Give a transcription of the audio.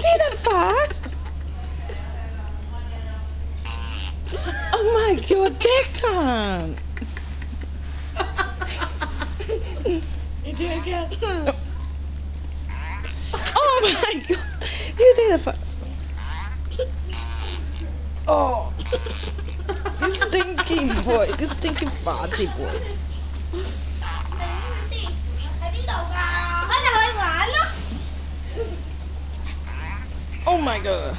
did a fart. Oh my god, Declan! You do it again. Oh my god, you did a fart. Oh, you stinky boy, you stinky farty boy. Oh my god.